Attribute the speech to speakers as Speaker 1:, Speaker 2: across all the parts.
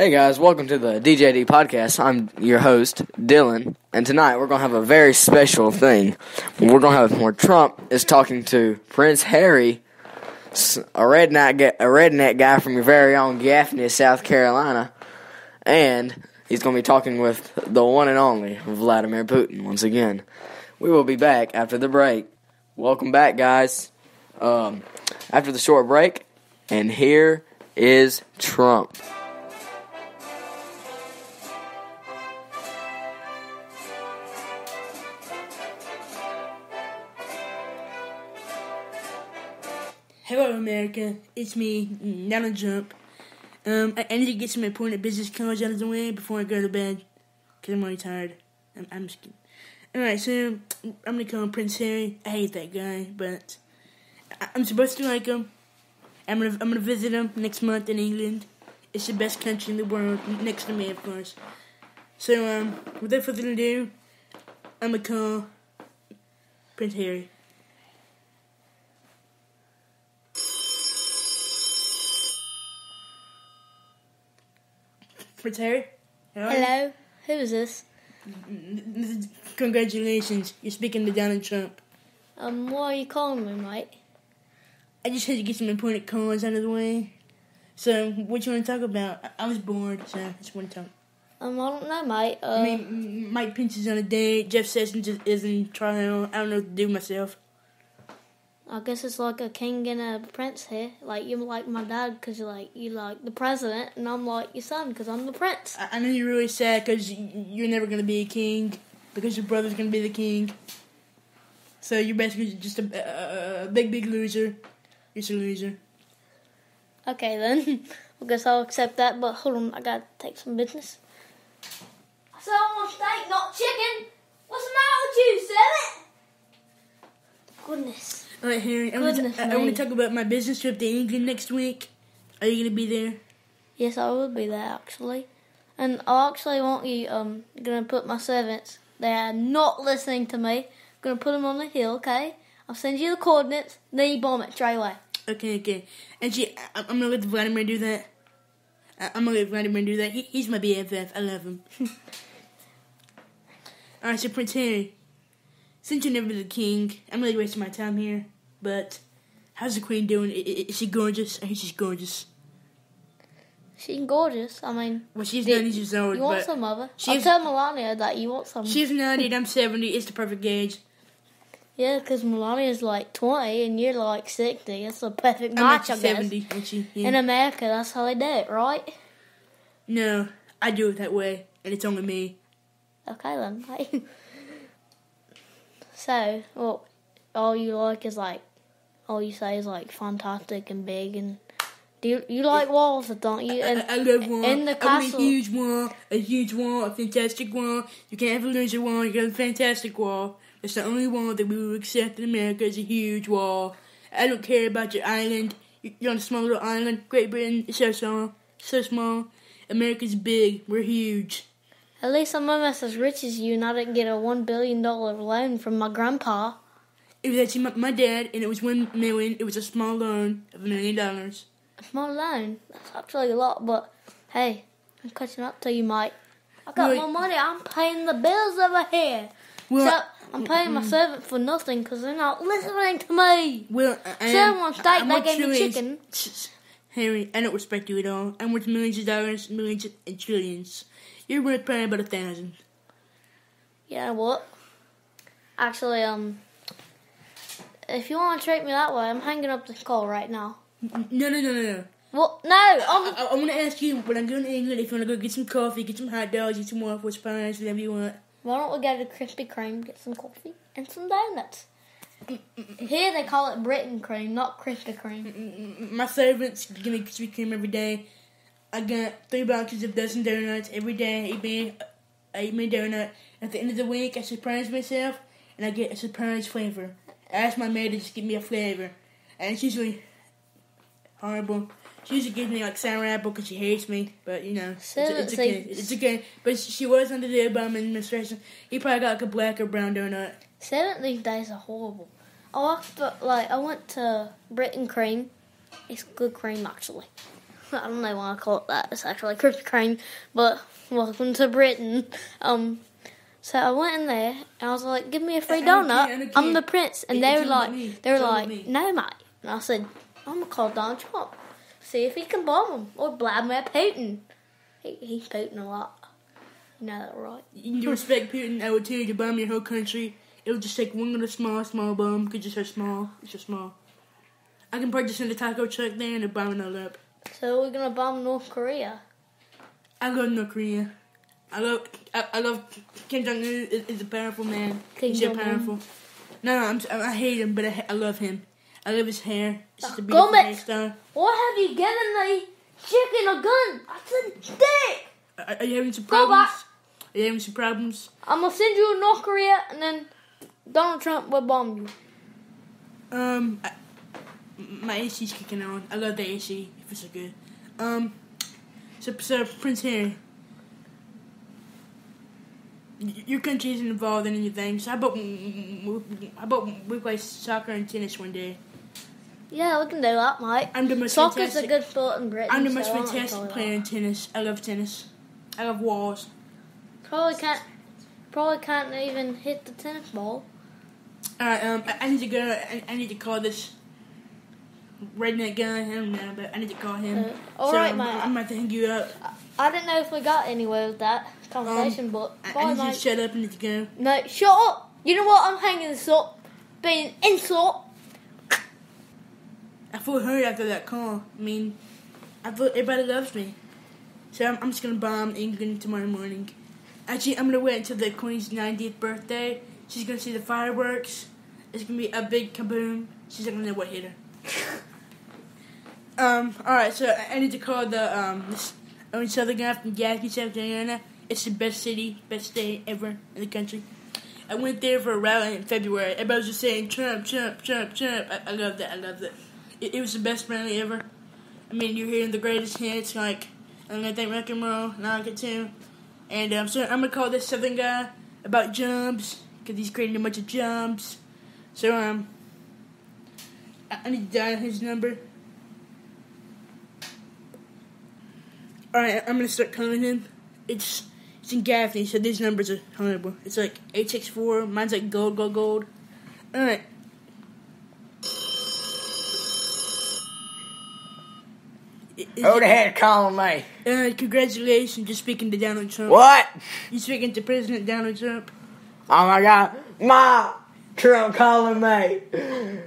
Speaker 1: Hey guys, welcome to the DJD podcast. I'm your host, Dylan, and tonight we're going to have a very special thing. We're going to have where Trump is talking to Prince Harry, a redneck, a redneck guy from your very own Gaffney, South Carolina, and he's going to be talking with the one and only Vladimir Putin once again. We will be back after the break. Welcome back, guys. Um, after the short break, and here is Trump.
Speaker 2: America. It's me, Donald Trump. Um, I, need to get some important business cards out of the way before I go to bed, because I'm already tired. I'm, I'm just kidding. Alright, so I'm gonna call him Prince Harry. I hate that guy, but I, I'm supposed to like him. I'm gonna, I'm gonna visit him next month in England. It's the best country in the world, next to me, of course. So, um, without further ado, I'm gonna call Prince Harry. Prince Harry?
Speaker 3: Hello, who is this?
Speaker 2: Congratulations, you're speaking to Donald Trump.
Speaker 3: Um, why are you calling me, mate?
Speaker 2: I just had to get some important calls out of the way. So, what you want to talk about? I, I was bored, so I just want to talk.
Speaker 3: Um, I don't know, mate. Uh,
Speaker 2: I mean, Mike Pence is on a date. Jeff Sessions is in trial. I don't know what to do myself.
Speaker 3: I guess it's like a king and a prince here. Like you're like my dad because you're like you like the president, and I'm like your son because I'm the prince.
Speaker 2: I, I know you're really sad because you're never going to be a king because your brother's going to be the king. So you're basically just a, a, a big, big loser. You're a loser.
Speaker 3: Okay then, I guess I'll accept that. But hold on, I gotta take some business. I said I want steak, not chicken. What's the matter with you, sell it? Goodness.
Speaker 2: All right, Harry. I want, to, I, I want to talk about my business trip to England next week. Are you going to be there?
Speaker 3: Yes, I will be there actually, and I actually want you um gonna put my servants. They are not listening to me. I'm Gonna put them on the hill, okay? I'll send you the coordinates. Then you bomb it straight away.
Speaker 2: Okay, okay. And she, I'm going to let Vladimir do that. I, I'm going to let Vladimir do that. He, he's my BFF. I love him. All right, so Prince Harry, since you're never the king, I'm really wasting my time here. But how's the queen doing? I- I- Is she gorgeous? I think she's gorgeous.
Speaker 3: She's gorgeous. I mean,
Speaker 2: Well, she's
Speaker 3: Did-
Speaker 2: 90 years old,
Speaker 3: you want some of her? I'll
Speaker 2: she's-
Speaker 3: tell Melania that you want some.
Speaker 2: she's 90 and I'm 70. It's the perfect age.
Speaker 3: yeah, because Melania's like 20 and you're like 60. It's a perfect
Speaker 2: I'm
Speaker 3: match,
Speaker 2: actually
Speaker 3: I guess.
Speaker 2: 70, ain't she? Yeah.
Speaker 3: In America, that's how they do it, right?
Speaker 2: no, I do it that way, and it's only me.
Speaker 3: Okay then. So, well, all you like is like, all you say is like fantastic and big and. Do you, you like walls, don't you? And
Speaker 2: I, I love wall.
Speaker 3: in the
Speaker 2: I want
Speaker 3: castle-
Speaker 2: a huge wall, a huge wall, a fantastic wall. You can't have a loser wall. You got a fantastic wall. It's the only wall that we will accept in America is a huge wall. I don't care about your island. You- You're on a small little island. Great Britain is so small, so small. America's big. We're huge.
Speaker 3: At least I'm almost as rich as you, and I didn't get a one billion dollar loan from my grandpa.
Speaker 2: It was actually my, my dad, and it was one million. It was a small loan of a million dollars.
Speaker 3: A small loan. That's actually a lot, but hey, I'm catching up to you, Mike. I got
Speaker 2: Right.
Speaker 3: my money. I'm paying the bills over here.
Speaker 2: Well,
Speaker 3: so I'm paying my servant for nothing because they're not listening to me.
Speaker 2: well, I, I, am,
Speaker 3: on steak,
Speaker 2: I'm
Speaker 3: they gave me chicken.
Speaker 2: Harry, I don't respect you at all. I'm worth millions of dollars, millions and trillions. You're worth probably about a thousand.
Speaker 3: Know what? Actually, um, if you want to treat me that way, I'm hanging up the call right now.
Speaker 2: No, no, no, no, no.
Speaker 3: Well, no, I'm.
Speaker 2: I, I want to ask you when I'm going to England if you want to go get some coffee, get some hot dogs, get some waffles, pies, whatever you want.
Speaker 3: Why don't we go to Krispy Kreme, get some coffee and some donuts? Here they call it Britain cream, not Krispy Kreme.
Speaker 2: Mm, My servants give me Krispy Kreme every day. I get three boxes of dozen donuts every day. I eat me, I eat me donut. At the end of the week, I surprise myself and I get a surprise flavor. I ask my maid to just give me a flavor, and it's usually horrible. She usually gives me like sour apple because she hates me, but you know, it's,
Speaker 3: So-
Speaker 2: it's
Speaker 3: so-
Speaker 2: okay. It's okay. But she was under the Obama administration. He probably got like a black or brown donut.
Speaker 3: Seven these days are horrible. I walked, like I went to Britain cream. It's good cream actually. I don't know why I call it that. It's actually Krispy Kreme, but welcome to Britain. Um, so I went in there and I was like, "Give me a free donut.
Speaker 2: kid, and a
Speaker 3: I'm the prince." And
Speaker 2: Hey,
Speaker 3: they were like,
Speaker 2: me.
Speaker 3: "They were like,
Speaker 2: me.
Speaker 3: no, mate." And I said, "I'm gonna call Donald Trump, see if he can bomb him or Vladimir Putin. He, he's Putin a lot. You know that, right?"
Speaker 2: You respect Putin. I would tell you to bomb your whole country. It would just take one little small, small bomb because it's so small. It's so small. I can just send a taco truck there and they're bombing all up.
Speaker 3: So we're gonna bomb North Korea.
Speaker 2: I love North Korea. I love I, I love Kim Jong Un is, is a powerful man. He's so
Speaker 3: Jong-un.
Speaker 2: powerful. No, no, I'm, I hate him, but I, I love him. I love his hair. It's just a beautiful hairstyle.
Speaker 3: What have you given me? Chicken or gun? I said stick.
Speaker 2: Are, are you having some problems? Are you having some problems?
Speaker 3: I'm gonna send you to North Korea, and then Donald Trump will bomb you.
Speaker 2: Um, I, my AC's kicking on. I love the AC. Feels so good. Um, so, so Prince Harry, your country isn't involved in anything. So how about how about we play soccer and tennis one day?
Speaker 3: Yeah, we can do that, Mike.
Speaker 2: I'm the most
Speaker 3: Soccer's
Speaker 2: fantastic.
Speaker 3: a good sport in Britain.
Speaker 2: I'm the
Speaker 3: so
Speaker 2: most
Speaker 3: don't
Speaker 2: fantastic player in tennis. I love tennis. I love walls.
Speaker 3: Probably can't. Probably can't even hit the tennis ball.
Speaker 2: Alright, um, I, I need to go. I, I need to call this redneck guy. I don't know, but I need to call him.
Speaker 3: Uh, all
Speaker 2: so
Speaker 3: right,
Speaker 2: I'm,
Speaker 3: mate.
Speaker 2: I'm about to hang you up.
Speaker 3: I didn't know if we got anywhere with that conversation, but
Speaker 2: I, I
Speaker 3: bye,
Speaker 2: need you to
Speaker 3: mate.
Speaker 2: shut up and need to go.
Speaker 3: no, shut up. You know what? I'm hanging this up. Being insult.
Speaker 2: I feel hurt after that call. I mean, I feel everybody loves me. So I'm, I'm just gonna bomb England tomorrow morning. Actually, I'm gonna wait until the Queen's 90th birthday. She's gonna see the fireworks. It's gonna be a big kaboom. She's not gonna know what hit her. Um. All right. So I, I need to call the um this own Southern guy from Gaffney, South Carolina. It's the best city, best state ever in the country. I went there for a rally in February. Everybody was just saying Trump, Trump, Trump, Trump. I, I love that. I love that. It, it was the best rally ever. I mean, you're hearing the greatest hits like I'm gonna think rock and roll, and I like it too. And um, so I'm gonna call this Southern guy about jumps because he's creating a bunch of jumps. So um, I, I need to dial his number. All right, I'm gonna start calling him. It's it's in Gaffney, so these numbers are horrible. It's like eight six four. Mine's like gold, gold, gold. All right.
Speaker 1: Who the heck calling me?
Speaker 2: uh, congratulations, you're speaking to Donald Trump.
Speaker 1: What?
Speaker 2: You're speaking to President Donald Trump.
Speaker 1: Oh my god. Ma! Trump calling me.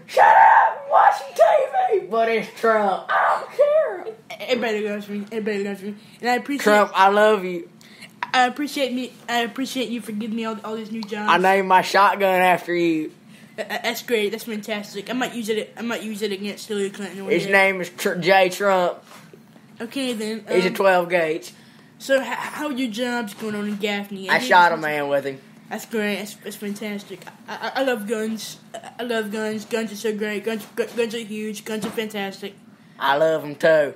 Speaker 1: Shut up! Watching TV! But it's Trump. I don't care.
Speaker 2: Everybody loves me. Everybody loves me, and I appreciate.
Speaker 1: Trump, I love you.
Speaker 2: I appreciate me. I appreciate you for giving me all, all these new jobs.
Speaker 1: I named my shotgun after you.
Speaker 2: Uh, That's great. That's fantastic. I might use it. I might use it against Hillary Clinton.
Speaker 1: His
Speaker 2: day.
Speaker 1: name is Tr- Jay Trump.
Speaker 2: Okay then.
Speaker 1: He's a
Speaker 2: um,
Speaker 1: 12 gauge.
Speaker 2: So h- how are your jobs going on in Gaffney?
Speaker 1: I
Speaker 2: hear
Speaker 1: shot a man with him.
Speaker 2: That's great. That's, that's fantastic. I, I, I love guns. I, I love guns. Guns are so great. Guns guns are huge. Guns are fantastic.
Speaker 1: I love them too.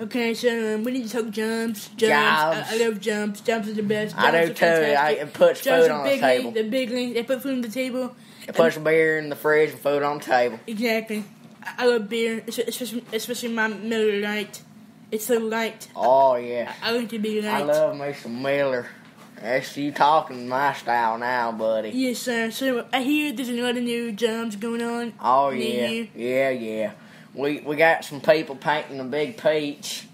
Speaker 2: Okay, so um, we need to talk jumps. Jumps.
Speaker 1: Jumps.
Speaker 2: I, I love jumps. Jumps are the best.
Speaker 1: I
Speaker 2: Jumps
Speaker 1: do
Speaker 2: are
Speaker 1: too. I, it puts
Speaker 2: Jumps
Speaker 1: food on the table.
Speaker 2: They're bigly. They put food on the table.
Speaker 1: It puts beer in the fridge and food on the table.
Speaker 2: Exactly. I, I love beer, especially, especially my Miller Lite. It's so light.
Speaker 1: Oh yeah.
Speaker 2: I like to be light.
Speaker 1: I love me some Miller. That's you talking my style now, buddy.
Speaker 2: Yes, sir. So I hear there's a lot of new jumps going on.
Speaker 1: Oh yeah,
Speaker 2: you.
Speaker 1: yeah, yeah. We we got some people painting a big peach,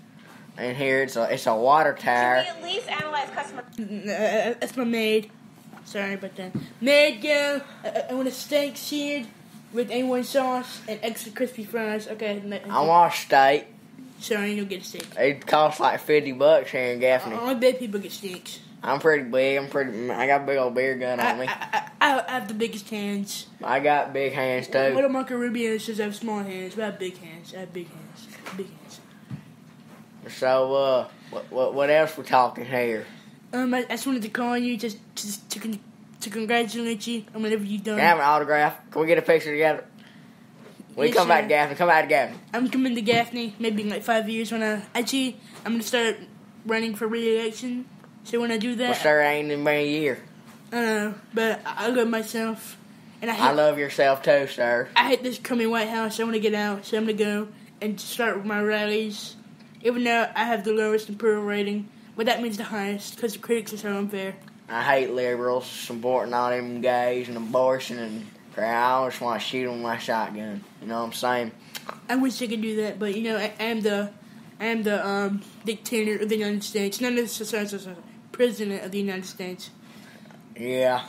Speaker 1: and here it's a it's a water tower.
Speaker 4: Can we at least analyze customer?
Speaker 2: Mm, uh, uh, that's my maid. Sorry about that. Uh, maid, go. I, I want a steak seared with A1 sauce and extra crispy fries. Okay.
Speaker 1: I want a steak.
Speaker 2: Sorry, you'll get a steak.
Speaker 1: It costs like fifty bucks here in Gaffney.
Speaker 2: I, I bet people get steaks.
Speaker 1: I'm pretty big. I'm pretty. I got a big old beer gun on me.
Speaker 2: I, I, I have the biggest hands.
Speaker 1: I got big hands too.
Speaker 2: a Marco Rubio says I have small hands, but I have big hands. I have big hands. Big hands.
Speaker 1: So uh, what what what else we talking here?
Speaker 2: Um, I, I just wanted to call you just just to con- to congratulate you on whatever you've done.
Speaker 1: Can I have an autograph? Can we get a picture together? We
Speaker 2: Yes,
Speaker 1: come back to Gaffney. Come back to Gaffney.
Speaker 2: I'm coming to Gaffney maybe in like five years when I actually I'm gonna start running for re-election. So when I do
Speaker 1: Well,
Speaker 2: that,
Speaker 1: sir, ain't in my a year.
Speaker 2: I don't know, but I, I love myself, and I hate,
Speaker 1: I love yourself too, sir.
Speaker 2: I hate this crummy White House. I want to get out, so I'm gonna go and start with my rallies. Even though I have the lowest approval rating, but that means the highest because the critics are so unfair.
Speaker 1: I hate liberals supporting all them gays and abortion and crap. I just want to shoot them with my shotgun. You know what I'm saying?
Speaker 2: I wish I could do that, but you know, I, I am the, I am the um, dictator of the United States, None of necessarily president of the United States.
Speaker 1: Yeah.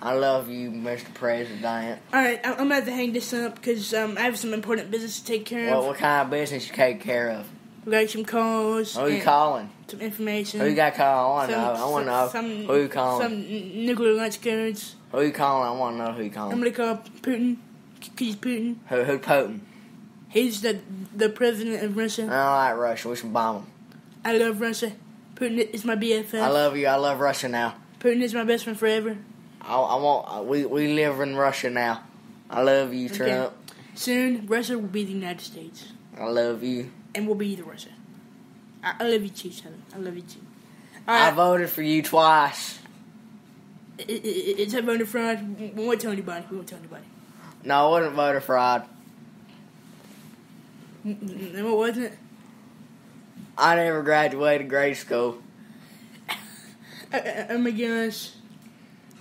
Speaker 1: I love you, Mr. President.
Speaker 2: All right, I'm gonna have to hang this up because um, I have some important business to take care
Speaker 1: What,
Speaker 2: of.
Speaker 1: what kind of business you take care of?
Speaker 2: We got some calls.
Speaker 1: Who you calling?
Speaker 2: Some information.
Speaker 1: Who you got calling? I want to
Speaker 2: Some-
Speaker 1: know. I want to know.
Speaker 2: some-
Speaker 1: Who you calling?
Speaker 2: Some nuclear lunch codes.
Speaker 1: Who you calling? I want to know who you calling.
Speaker 2: I'm gonna call Putin. He's Putin.
Speaker 1: Who, who Putin?
Speaker 2: He's the the president of
Speaker 1: I
Speaker 2: Russia.
Speaker 1: don't like Russia. We should bomb him.
Speaker 2: I love Russia. Putin is my BFF.
Speaker 1: I love you. I love Russia now.
Speaker 2: Putin is my best friend forever.
Speaker 1: I, I want. uh, We we live in Russia now. I love you,
Speaker 2: Okay.
Speaker 1: Trump.
Speaker 2: Soon, Russia will be the United States,
Speaker 1: I love you.
Speaker 2: and we'll be the Russia. I, I love you too, son. I love you too. All
Speaker 1: I voted for you twice.
Speaker 2: it, it, it, it's a voter fraud. We won't tell anybody. We won't tell anybody.
Speaker 1: No, I wasn't voter fraud.
Speaker 2: What was it?
Speaker 1: I never graduated grade school.
Speaker 2: Oh my gosh.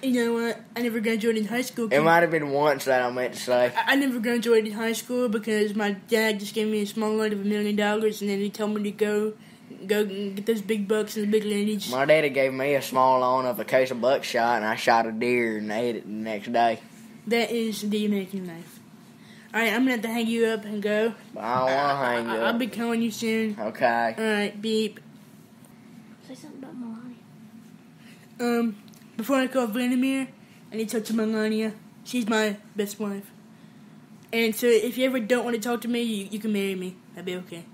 Speaker 2: You know what? I never graduated high school.
Speaker 1: It might have been once that I meant to say.
Speaker 2: I I never graduated high school because my dad just gave me a small loan of a million dollars, and then he told me to go, go get those big bucks and the big ladies.
Speaker 1: My daddy gave me a small loan of a case of buckshot, and I shot a deer and ate it the next day.
Speaker 2: That is the American life. All right, I'm gonna have to hang you up and go.
Speaker 1: I don't want to hang
Speaker 2: I-
Speaker 1: you
Speaker 2: I'll be calling you soon.
Speaker 1: Okay.
Speaker 2: All right, beep.
Speaker 3: Say something about Melania.
Speaker 2: Um, before I call Vladimir, I need to talk to Melania. She's my best wife. And so, if you ever don't want to talk to me, you, you can marry me. That'd be okay.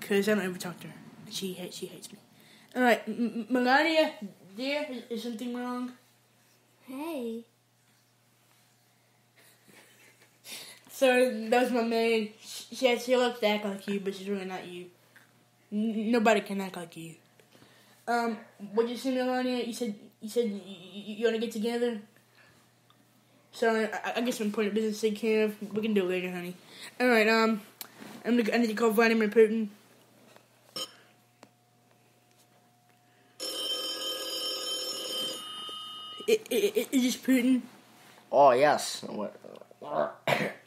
Speaker 2: Cause I don't ever talk to her. She hates she hates me. All right, M- M- Melania, dear, is, is something wrong?
Speaker 3: Hey.
Speaker 2: So that was my maid. She, she, she likes to act like you, but she's really not you. N- nobody can act like you. Um, what you say, Melania? You said you said you, you, you want to get together. So I, I guess some important business to take care of. We can do it later, honey. All right. Um, I'm gonna, I need to call Vladimir Putin. I- I- I- Is this Putin?
Speaker 1: Oh yes.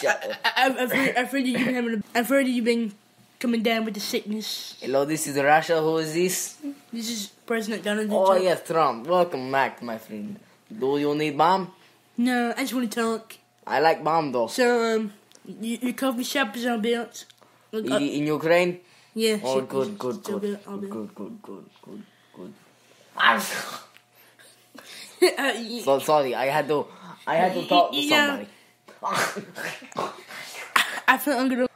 Speaker 2: I've, heard, I've heard that you've been having. A, I've heard that you've been coming down with the sickness.
Speaker 1: Hello, this is Russia. Who is this?
Speaker 2: This is President Donald
Speaker 1: Oh
Speaker 2: Trump.
Speaker 1: yes, Trump. Welcome back, my friend. Do you need bomb?
Speaker 2: No, I just want to talk.
Speaker 1: I like bomb though.
Speaker 2: So, um, y- your coffee shop is all built. Look,
Speaker 1: I-
Speaker 2: uh,
Speaker 1: In Ukraine?
Speaker 2: yeah.
Speaker 1: Oh, good, good, good, good, good, good, good, good, good.
Speaker 2: uh,
Speaker 1: So sorry, I had to, I had to talk to somebody.
Speaker 2: I feel under.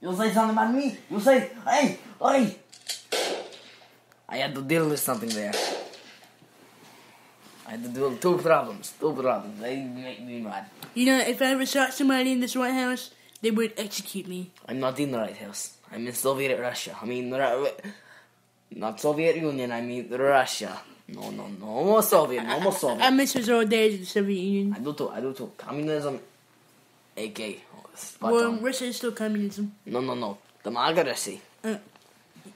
Speaker 1: You say something about me? You say, hey, hey. I had to deal with something there. I had to deal with two problems, two problems. They make me mad.
Speaker 2: You know, if I ever shot somebody in this White House, they would execute me.
Speaker 1: I'm not in the White House. I'm in Soviet Russia. I mean, not Soviet Union. I mean Russia. No, no, no more Soviet. No more Soviet.
Speaker 2: I miss those old days of the Soviet Union.
Speaker 1: I do too. I do too. Communism, AK. Spot
Speaker 2: Well,
Speaker 1: on.
Speaker 2: Russia is still communism.
Speaker 1: No, no, no. Democracy.
Speaker 2: Yeah,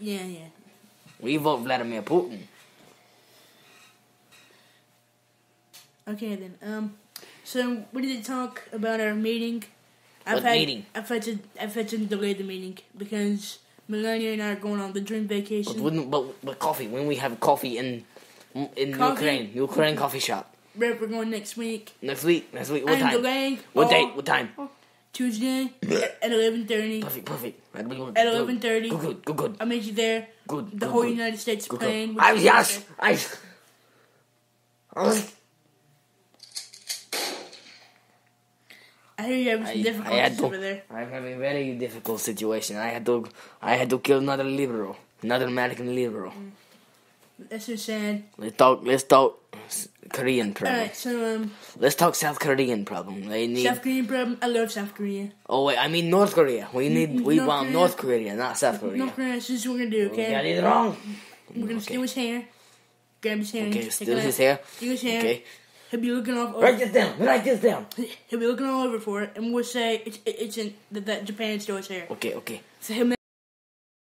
Speaker 2: yeah.
Speaker 1: We vote Vladimir Putin.
Speaker 2: Okay then. Um, so we to talk about our meeting.
Speaker 1: What
Speaker 2: had,
Speaker 1: meeting?
Speaker 2: I've had to I've had to delay the meeting because Melania and I are going on the dream
Speaker 1: But
Speaker 2: vacation.
Speaker 1: wouldn't but, but coffee when we have coffee in in
Speaker 2: Coffee?
Speaker 1: Ukraine Ukraine coffee shop
Speaker 2: We're we're going next week.
Speaker 1: next week next week what
Speaker 2: I'm
Speaker 1: time
Speaker 2: delaying.
Speaker 1: what date oh. what time oh.
Speaker 2: Tuesday at eleven thirty.
Speaker 1: perfect perfect That'd be good.
Speaker 2: At 11:30.
Speaker 1: good good good good
Speaker 2: I'll meet you there.
Speaker 1: good
Speaker 2: The
Speaker 1: good,
Speaker 2: whole
Speaker 1: good.
Speaker 2: United States
Speaker 1: Good,
Speaker 2: plane.
Speaker 1: good. I yes I
Speaker 2: I hear you having some difficulties over there.
Speaker 1: I'm having a very difficult situation. I had to, I had to kill another liberal, another American liberal. Mm.
Speaker 2: That's so sad.
Speaker 1: Let's talk. Let's talk Korean problem.
Speaker 2: Alright, so um,
Speaker 1: Let's talk South Korean problem. They need.
Speaker 2: South Korean problem. I love South Korea.
Speaker 1: oh wait, I mean North Korea. We need. We
Speaker 2: North
Speaker 1: want
Speaker 2: Korea.
Speaker 1: North Korea, not South Korea.
Speaker 2: North Korea. This is what we're gonna do.
Speaker 1: We got it wrong.
Speaker 2: we're gonna
Speaker 1: Okay.
Speaker 2: steal his hair, grab his hair,
Speaker 1: Okay, steal his hair.
Speaker 2: Steal his hair.
Speaker 1: Okay.
Speaker 2: He'll be looking off.
Speaker 1: Write this down. Write this down.
Speaker 2: He'll be looking all over for it, and we'll say it's it's in that, that Japan stole his hair.
Speaker 1: Okay, okay.
Speaker 2: So he'll